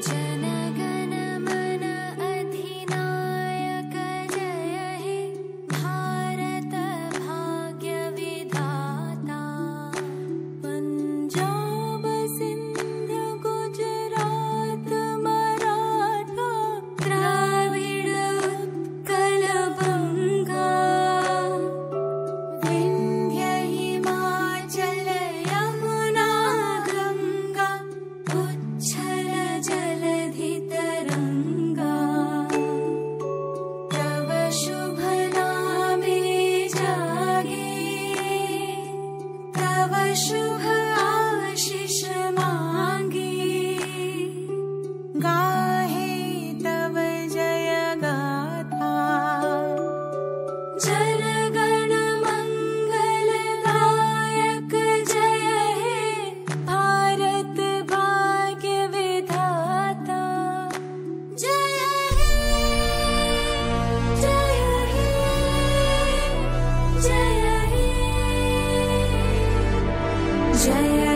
pretend super 穿